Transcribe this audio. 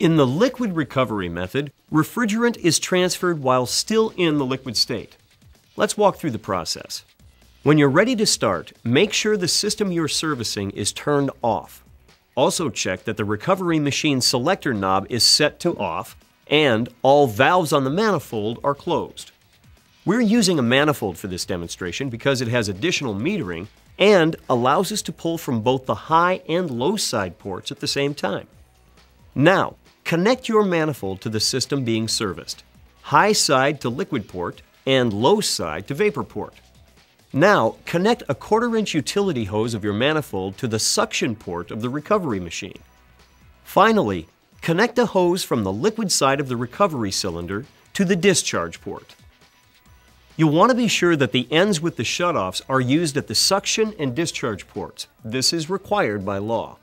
In the liquid recovery method, refrigerant is transferred while still in the liquid state. Let's walk through the process. When you're ready to start, make sure the system you're servicing is turned off. Also check that the recovery machine selector knob is set to off and all valves on the manifold are closed. We're using a manifold for this demonstration because it has additional metering and allows us to pull from both the high and low side ports at the same time. Now, connect your manifold to the system being serviced, high side to liquid port and low side to vapor port. Now, connect a quarter inch utility hose of your manifold to the suction port of the recovery machine. Finally, connect a hose from the liquid side of the recovery cylinder to the discharge port. You'll want to be sure that the ends with the shutoffs are used at the suction and discharge ports. This is required by law.